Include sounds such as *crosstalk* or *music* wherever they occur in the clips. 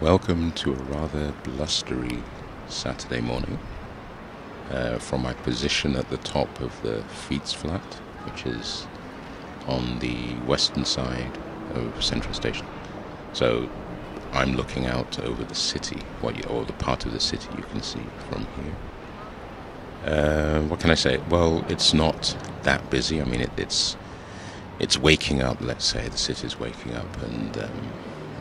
Welcome to a rather blustery Saturday morning uh, from my position at the top of the Fietsflat, which is on the western side of Central Station. So I'm looking out over the city, what you, or the part of the city you can see from here. Uh, what can I say? Well, it's not that busy. I mean, it, it's it's waking up. Let's say the city's waking up, and um,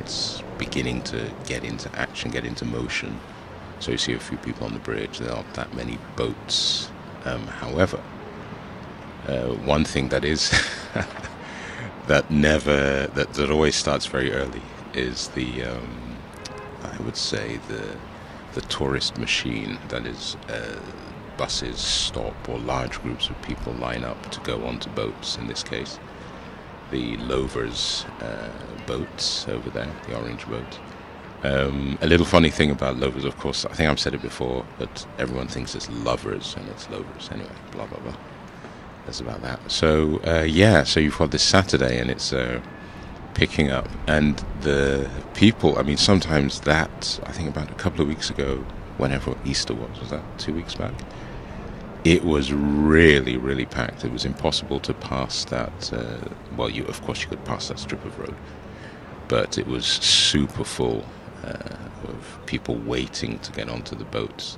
it's beginning to get into action, get into motion. So you see a few people on the bridge. There aren't that many boats. Um, however, uh, one thing that is *laughs* that never that, that always starts very early is the um, I would say the the tourist machine that is uh, buses stop or large groups of people line up to go onto boats in this case the Lovers uh, boats over there, the orange boat. Um, a little funny thing about Lovers, of course, I think I've said it before, but everyone thinks it's lovers and it's Lovers. Anyway, blah, blah, blah. That's about that. So, uh, yeah, so you've got this Saturday and it's uh, picking up. And the people, I mean, sometimes that, I think about a couple of weeks ago, whenever Easter was, was that two weeks back? It was really, really packed. It was impossible to pass that. Uh, well, you of course you could pass that strip of road, but it was super full uh, of people waiting to get onto the boats,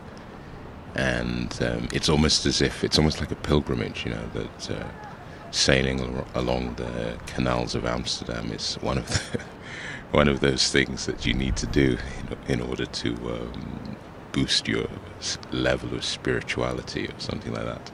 and um, it's almost as if it's almost like a pilgrimage, you know, that uh, sailing al- along the canals of Amsterdam is one of the *laughs* one of those things that you need to do in, in order to um, boost your level of spirituality or something like that.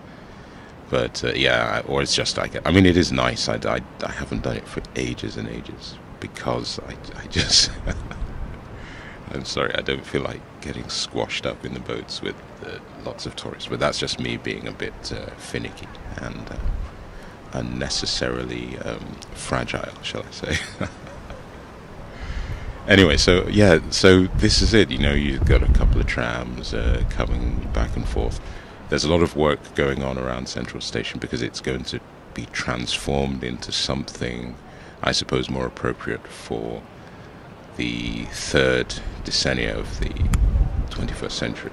But uh, yeah, or it's just like I mean, it is nice. I, I, I haven't done it for ages and ages because I, I just *laughs* I'm sorry, I don't feel like getting squashed up in the boats with uh, lots of tourists. But that's just me being a bit uh, finicky and uh, unnecessarily um, fragile, shall I say? *laughs* anyway, so yeah, so this is it. You know, you've got a couple of trams uh, coming back and forth. There's a lot of work going on around Central Station because it's going to be transformed into something, I suppose, more appropriate for the third decennia of the 21st century.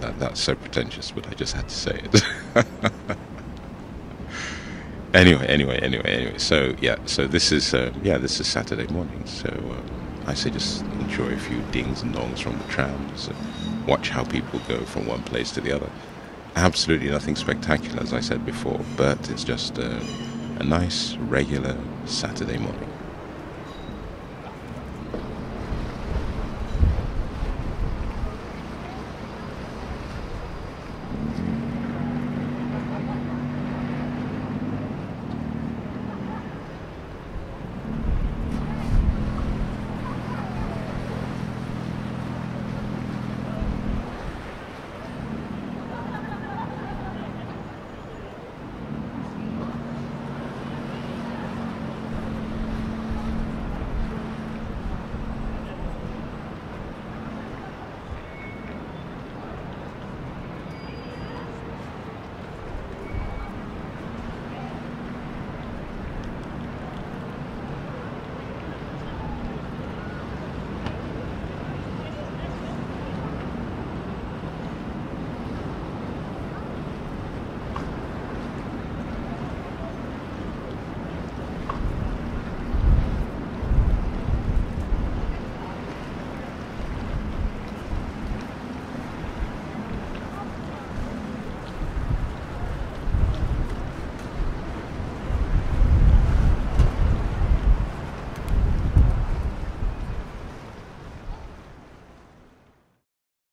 That, that's so pretentious, but I just had to say it. *laughs* anyway, anyway, anyway, anyway. So yeah, so this is uh, yeah, this is Saturday morning. So. Um, I say just enjoy a few dings and dongs from the trams, and watch how people go from one place to the other. Absolutely nothing spectacular, as I said before, but it's just a, a nice, regular Saturday morning.